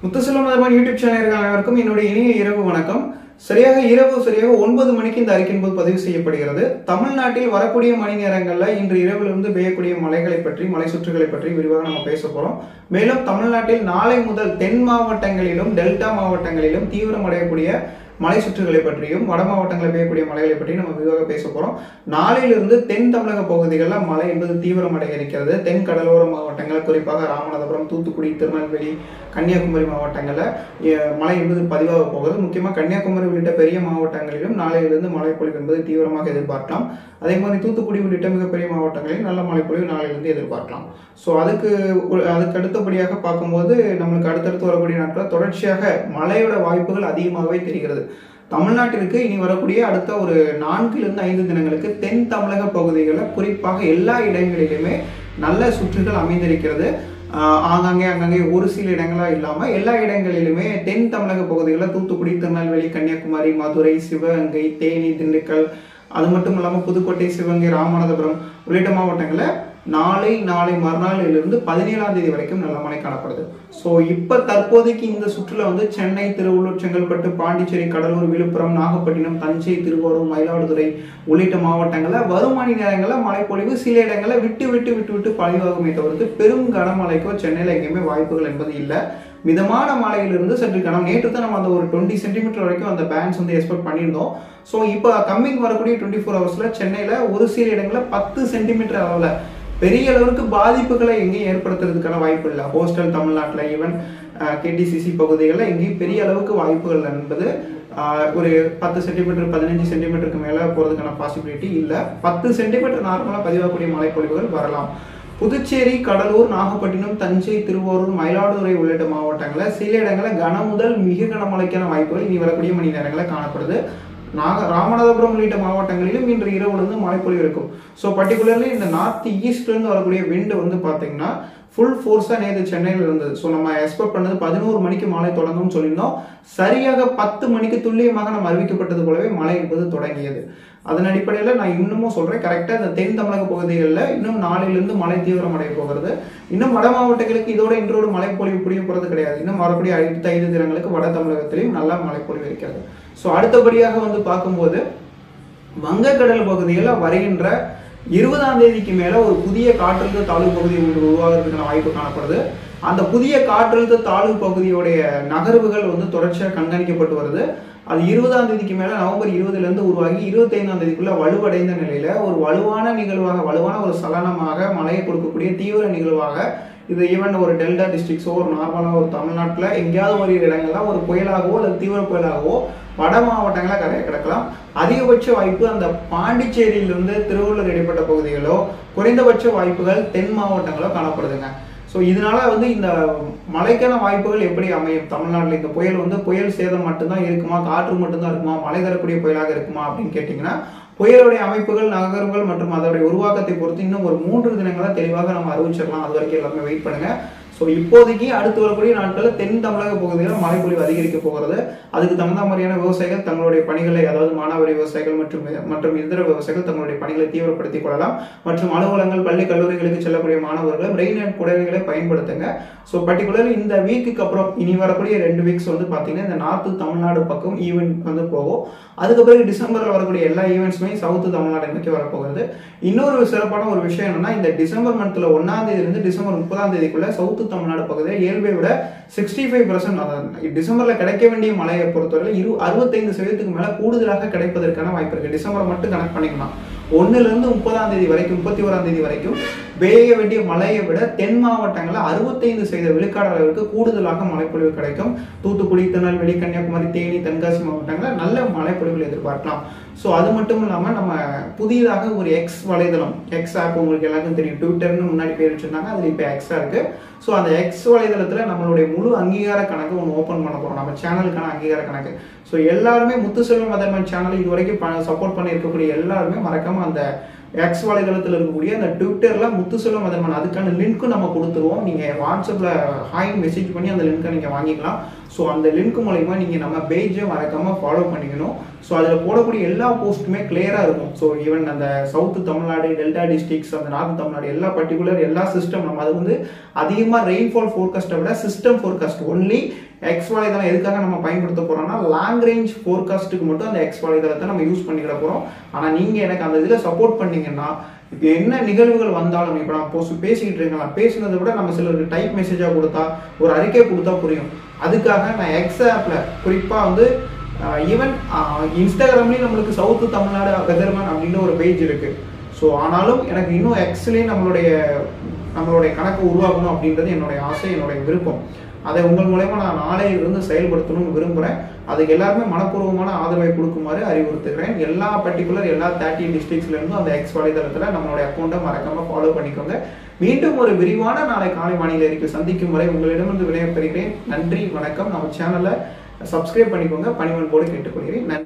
Muthuselvam மதமான் YouTube channel அனைவருக்கும் என்னுடைய இணைய இரவு வணக்கம். சரியாக இரவு சரியாக ஒன்பது மணிக்கு இந்த அறிக்கையின் போது பதிவு செய்யப்படுகிறது. தமிழ்நாட்டில் வரக்கூடிய மணி நேரங்களில் இன்று இரவிலிருந்து பெய்யக்கூடிய மலைகளை பற்றி மலை சுற்றுகளை பற்றி விரிவாக நம்ம பேச போறோம். மேலும் தமிழ்நாட்டில் நாளை முதல் தென் மாவட்டங்களிலும் டெல்டா மாவட்டங்களிலும் தீவிரமடையக்கூடிய மலை சுற்றுகளை பற்றியும் வட மாவட்டங்களில் பெய்யக்கூடிய மலைகளை பற்றியும் நம்ம விரிவாக பேச போகிறோம் நாளையிலிருந்து தென் தமிழக பகுதிகளில் மழை என்பது தீவிரமடைய இருக்கிறது தென் கடலோர மாவட்டங்கள் குறிப்பாக ராமநாதபுரம் தூத்துக்குடி திருநெல்வேலி கன்னியாகுமரி மாவட்டங்களில் மழை என்பது பதிவாக போகிறது முக்கியமாக கன்னியாகுமரி உள்ளிட்ட பெரிய மாவட்டங்களிலும் நாளையிலிருந்து மழைப்பொழிவு என்பது தீவிரமாக எதிர்பார்க்கலாம். அதே மாதிரி தூத்துக்குடி உள்ளிட்ட மிகப்பெரிய மாவட்டங்களில் நல்ல மழைப்பொழிவு நாளையிலிருந்து எதிர்பார்க்கலாம். ஸோ அதுக்கு அதுக்கு அடுத்தபடியாக பார்க்கும்போது நம்மளுக்கு அடுத்தடுத்து வரக்கூடிய நாட்களில் தொடர்ச்சியாக மழையோட வாய்ப்புகள் அதிகமாகவே தெரிகிறது. தமிழ்நாட்டிற்கு இனி வரக்கூடிய அடுத்த ஒரு நான்கிலிருந்து ஐந்து தினங்களுக்கு தென் தமிழக பகுதிகளில் குறிப்பாக எல்லா இடங்களிலுமே நல்ல சுற்றுகள் அமைந்திருக்கிறது. ஆங்காங்கே அங்கங்கே ஒரு சில இடங்களா இல்லாம எல்லா இடங்களிலுமே தென் தமிழக பகுதிகளில் தூத்துக்குடி திருநெல்வேலி கன்னியாகுமரி மதுரை சிவகங்கை தேனி திண்டுக்கல் அது மட்டும் இல்லாமல் புதுக்கோட்டை சிவகங்கை ராமநாதபுரம் உள்ளிட்ட மாவட்டங்களில் நாளை நாளை மறுநாளிலிருந்து பதினேழாம் தேதி வரைக்கும் நல்ல மழை காணப்படுது. ஸோ இப்போ தற்போதைக்கு இந்த சுற்றுலா வந்து சென்னை திருவள்ளூர் செங்கல்பட்டு பாண்டிச்சேரி கடலூர் விழுப்புரம் நாகப்பட்டினம் தஞ்சை திருவாரூர் மயிலாடுதுறை உள்ளிட்ட மாவட்டங்களில் வரும் மணி நேரங்களில் மழைப்பொழிவு சில இடங்களில் விட்டு விட்டு விட்டு விட்டு பழிவாகுமே தவிர்த்து பெரும் கனமழைக்கோ சென்னையில் எங்கேயுமே வாய்ப்புகள் என்பது இல்லை. மிதமான மழையிலிருந்து சற்று கனம். நேற்று தான் நம்ம அந்த ஒரு டுவெண்ட்டி சென்டிமீட்டர் வரைக்கும் அந்த பேண்ட்ஸ் வந்து எக்ஸ்பெக்ட் பண்ணியிருந்தோம். ஸோ இப்போ கம்மிங் வரக்கூடிய டுவெண்ட்டி ஃபோர் ஹவர்ஸில் சென்னையில் ஒரு சில இடங்களில் பத்து சென்டிமீட்டர் அளவில் பெரிய அளவுக்கு பாதிப்புகளை எங்கேயும் ஏற்படுத்துறதுக்கான வாய்ப்பு இல்லை. ஹோஸ்டல் தமிழ்நாட்டில் ஈவன் கேடிசிசி பகுதிகளில் எங்கேயும் பெரிய அளவுக்கு வாய்ப்புகள் என்பது ஒரு பத்து சென்டிமீட்டர் பதினஞ்சு சென்டிமீட்டருக்கு மேலே போகிறதுக்கான பாசிபிலிட்டி இல்லை. பத்து சென்டிமீட்டர் நார்மலாக பதிவாகக்கூடிய மழைப்பொழிவுகள் வரலாம். புதுச்சேரி கடலூர் நாகப்பட்டினம் தஞ்சை திருவாரூர் மயிலாடுதுறை உள்ளிட்ட மாவட்டங்களில் சில இடங்களில் கன முதல் மிக கனமழைக்கான வாய்ப்புகள் இனி வரக்கூடிய மணி நேரங்களில் காணப்படுது. நாக ராமநாதபுரம் உள்ளிட்ட மாவட்டங்களிலும் இன்று இரவுலேருந்து மழைப்பொழிவு இருக்கும். ஸோ பர்டிகுலர்லி இந்த நார்த் ஈஸ்ட்லேருந்து வரக்கூடிய விண்டு வந்து பார்த்தீங்கன்னா ஃபுல் ஃபோர்ஸாக நேற்று சென்னையில் இருந்தது. ஸோ நம்ம எக்ஸ்பெக்ட் பண்ணது பதினோரு மணிக்கு மழை தொடங்கும்னு சொல்லியிருந்தோம். சரியாக பத்து மணிக்கு துல்லியமாக நம்ம அறிவிக்கப்பட்டது போலவே மழை என்பது தொடங்கியது. அதன் அடிப்படையில் நான் இன்னமும் சொல்கிறேன் கரெக்டாக இந்த தென் தமிழக பகுதிகளில் இன்னும் நாளையிலிருந்து மழை தீவிரமடைய போகிறது. இன்னும் வட மாவட்டங்களுக்கு இதோட இன்றோடு மழைப்பொழிவு புரிய போகிறது கிடையாது. இன்னும் மறுபடியும் அடுத்த ஐந்து தினங்களுக்கு வட தமிழகத்திலையும் நல்ல மழைப்பொழிவு இருக்கிறது. ஸோ அடுத்தபடியாக வந்து பார்க்கும்போது வங்கக்கடல் பகுதியில் வருகின்ற இருபதாம் தேதிக்கு மேலே ஒரு புதிய காற்றழுத்த தாழ்வு பகுதி ஒன்று உருவாகிறதுக்கான வாய்ப்பு காணப்படுது. அந்த புதிய காற்றழுத்த தாழ்வு பகுதியுடைய நகர்வுகள் வந்து தொடர்ச்சியாக கண்காணிக்கப்பட்டு வருது. அது இருபதாம் தேதிக்கு மேலே நவம்பர் இருபதுலேருந்து உருவாகி இருபத்தைந்தாம் தேதிக்குள்ளே வலுவடைந்த நிலையில் ஒரு வலுவான நிகழ்வாக வலுவான ஒரு சலனமாக மழையை கொடுக்கக்கூடிய தீவிர நிகழ்வாக இது ஈவன் ஒரு டெல்டா டிஸ்ட்ரிக்ஸோ ஒரு நார்மலாக ஒரு தமிழ்நாட்டில் எங்கேயாவது ஒரு இடங்கள்லாம் ஒரு புயலாகவோ அல்லது தீவிர புயலாகவோ வட மாவட்டங்களாக கரையை கிடக்கலாம். அதிகபட்ச வாய்ப்பு அந்த பாண்டிச்சேரியிலிருந்து திருவள்ளூர் இடைப்பட்ட பகுதிகளோ குறைந்தபட்ச வாய்ப்புகள் தென் மாவட்டங்களோ காணப்படுதுங்க. ஸோ இதனால வந்து இந்த மழைக்கான வாய்ப்புகள் எப்படி அமையும்? தமிழ்நாட்டில் இந்த புயல் வந்து புயல் சேதம் மட்டும்தான் இருக்குமா? காற்று மட்டும்தான் இருக்குமா? மழை தரக்கூடிய புயலாக இருக்குமா? அப்படின்னு கேட்டிங்கன்னா புயலுடைய அமைப்புகள் நகர்வுகள் மற்றும் அதோடைய உருவாக்கத்தை பொறுத்து இன்னும் ஒரு மூன்று தினங்களாக தெளிவாக நம்ம அறிவிச்சிடலாம். அது வரைக்கும் எல்லாருமே வெயிட் பண்ணுங்கள் ஸோ இப்போதைக்கு அடுத்து வரக்கூடிய நாட்களில் தென் தமிழக பகுதிகளில் மழைப்பொழிவு அதிகரிக்க போகிறது. அதுக்கு தகுந்த மாதிரியான விவசாயிகள் தங்களுடைய பணிகளை அதாவது மானாவாரி விவசாயிகள் மற்றும் மற்றும் இதர விவசாயிகள் தங்களுடைய பணிகளை தீவிரப்படுத்திக் கொள்ளலாம். மற்றும் அலுவலகங்கள் பள்ளி கல்லூரிகளுக்கு செல்லக்கூடிய மாணவர்கள் ரெயின் அண்ட் புடவைகளை பயன்படுத்துங்க. ஸோ பர்டிகுலர்லி இந்த வீக்குக்கு அப்புறம் இனி வரக்கூடிய ரெண்டு வீக்ஸ் வந்து பார்த்தீங்கன்னா இந்த நார்த்து தமிழ்நாடு பக்கம் ஈவெண்ட் வந்து போகும். அதுக்கு பிறகு டிசம்பரில் வரக்கூடிய எல்லா ஈவெண்ட்ஸுமே சவுத்து தமிழ்நாடு நோக்கி வரப்போகிறது. இன்னொரு சிறப்பான ஒரு விஷயம் என்னன்னா இந்த டிசம்பர் மந்த்ல ஒன்றாம் தேதியிலிருந்து டிசம்பர் முப்பதாம் தேதிக்குள்ள சவுத்து தமிழ்நாடு பகுதியில் இயல்பை விட சிக்ஸ்டி ஃபைவ் பர்சன்ட் டிசம்பர்ல கிடைக்க வேண்டிய மழையை பொறுத்தவரை இரு அறுபத்தைந்து சதவீதத்துக்கு மேலே கூடுதலாக கிடைப்பதற்கான வாய்ப்பு இருக்கு. டிசம்பர் மட்டும் கணக்கு பண்ணிக்கலாம் ஒண்ணுல இருந்து முப்பதாம் தேதி வரைக்கும் முப்பத்தி ஓராம் தேதி வரைக்கும் பெய்ய வேண்டிய மழையை விட தென் மாவட்டங்களில் அறுபத்தைந்து சதவீத விழுக்காடு அளவிற்கு கூடுதலாக மழைப்பொழிவு கிடைக்கும். தூத்துக்குடி திருநெல்வேலி கன்னியாகுமரி தேனி தென்காசி மாவட்டங்களில் நல்ல மழைப்பொழிவுகள் எதிர்பார்க்கலாம். ஸோ அது மட்டும் இல்லாமல் நம்ம புதியதாக ஒரு எக்ஸ் வலைதளம் எக்ஸ் ஆப் உங்களுக்கு எல்லாருக்கும் தெரியும். ட்விட்டர்னு முன்னாடி பேர் வச்சுருந்தாங்க அதில் இப்போ எக்ஸாக இருக்குது ஸோ அந்த எக்ஸ் வலைதளத்தில் நம்மளுடைய முழு அங்கீகார கணக்கு ஒன்று ஓப்பன் பண்ண போகிறோம் நம்ம சேனலுக்கான அங்கீகார கணக்கு. ஸோ எல்லாருமே முத்துசெல்வம் மதர்மன் சேனல் இது வரைக்கும் சப்போர்ட் பண்ணியிருக்கக்கூடிய எல்லாருமே மறக்காமல் அந்த எக்ஸ் வலைதளத்தில் இருக்கக்கூடிய அந்த ட்விட்டரில் முத்துசெல்வம் மதர்மன் அதுக்கான லிங்க்கும் நம்ம கொடுத்துருவோம். நீங்கள் வாட்ஸ்அப்பில் ஹாய் மெசேஜ் பண்ணி அந்த லிங்க்கை நீங்கள் வாங்கிக்கலாம். ஸோ அந்த லிங்க் மூலயமா நீங்கள் நம்ம பேஜை மறக்காமல் ஃபாலோ பண்ணிக்கணும். ஸோ அதில் போடக்கூடிய எல்லா போஸ்ட்டுமே கிளியராக இருக்கும். ஸோ ஈவன் அந்த சவுத்து தமிழ்நாடு டெல்டா டிஸ்ட்ரிக்ஸ் அந்த நார்த் தமிழ்நாடு எல்லா பர்டிகுலர் எல்லா சிஸ்டம் நம்ம அது வந்து அதிகமாக ரெயின்ஃபால் ஃபோர்காஸ்ட்டை விட சிஸ்டம் ஃபோர்காஸ்ட் ஒன்லி எக்ஸ் வலைதளம் எதுக்காக நம்ம பயன்படுத்த போறோம்னா லாங் ரேஞ்ச் ஃபோர்காஸ்ட்டுக்கு மட்டும் அந்த எக்ஸ் வலைதளத்தை நம்ம யூஸ் பண்ணிக்கிட போகிறோம் ஆனால் நீங்கள் எனக்கு அந்த இதில் சப்போர்ட் பண்ணீங்கன்னா இப்போ என்ன நிகழ்வுகள் வந்தாலும் இப்போ நான் போஸ்ட் பேசிக்கிட்டு இருக்கேன். நான் பேசுனதை விட நம்ம சிலருக்கு டைப் மெசேஜாக கொடுத்தா ஒரு அறிக்கை கொடுத்தா புரியும். அதுக்காக நான் எக்ஸ் ஆப்பில் குறிப்பாக வந்து ஈவன் இன்ஸ்டாகிராம்லேயும் நம்மளுக்கு சவுத்து தமிழ்நாடு வெதர்மன் அப்படின்னு ஒரு பேஜ் இருக்குது ஸோ ஆனாலும் எனக்கு இன்னும் எக்ஸ்லேயே நம்மளுடைய நம்மளுடைய கணக்கு உருவாக்கணும் அப்படின்றது என்னுடைய ஆசை என்னுடைய விருப்பம். அதை உங்கள் மூலயமா நான் நாளையில் இருந்து செயல்படுத்தணும்னு விரும்புகிறேன் அதுக்கு எல்லாருமே மனப்பூர்வமான ஆதரவை கொடுக்குமாறு அறிவுறுத்துகிறேன். எல்லா பர்டிகுலர் எல்லா தேர்ட்டி டிஸ்ட்ரிக்ஸ்லேருந்தும் அந்த எக்ஸ் வலைதளத்தில் நம்மளுடைய அக்கௌண்ட்டை மறக்காமல் ஃபாலோ பண்ணிக்கோங்க. மீண்டும் ஒரு விரிவான நாளை காலை வானிலை அறிக்கை சந்திக்கும் வரை உங்களிடமிருந்து விடைபெறுகிறேன். நன்றி வணக்கம். நம்ம சேனலை சப்ஸ்கிரைப் பண்ணிக்கோங்க. பணிவன்போடு கேட்டுக்கொள்கிறேன். நன்றி.